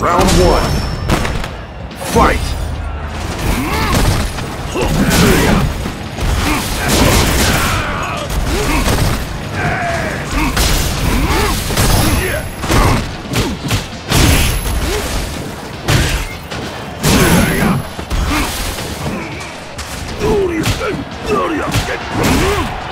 Round one. Fight! Round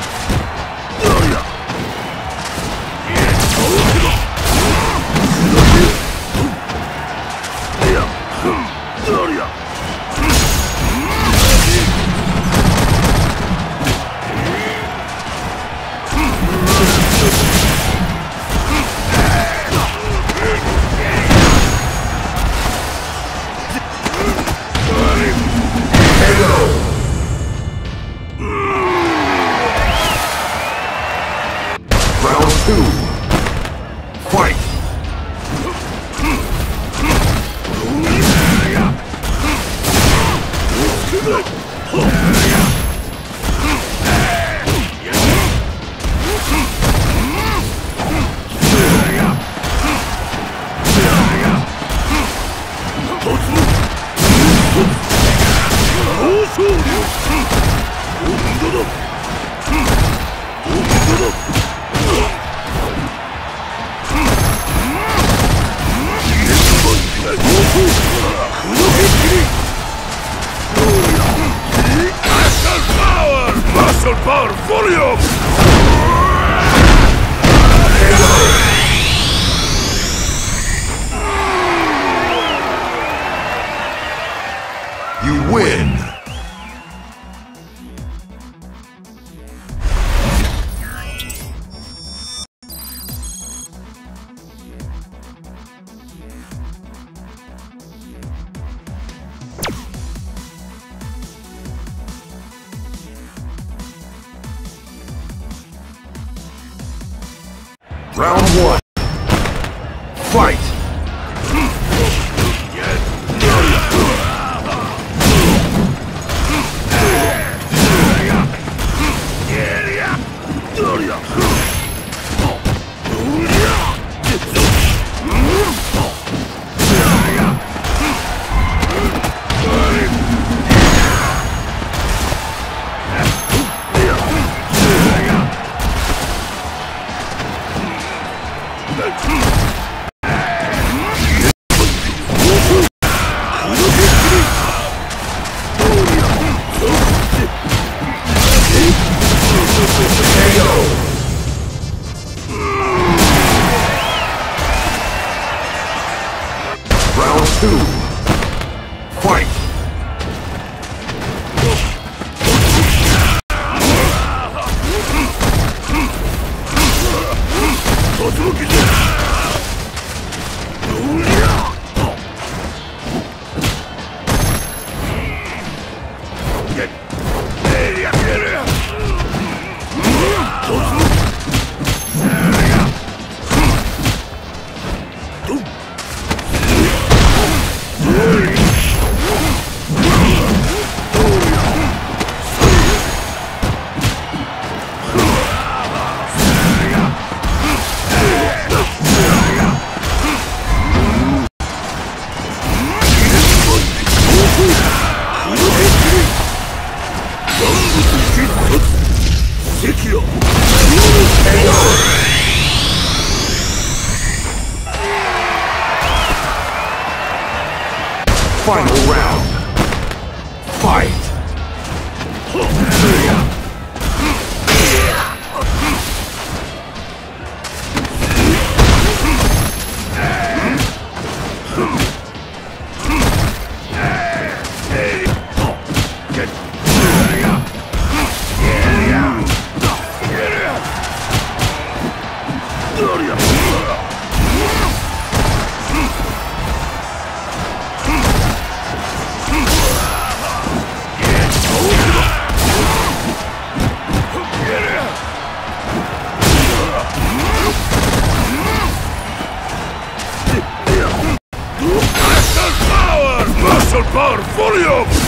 Muscle power volume! Round one. Fight! Two. Final round. Fight! Muscle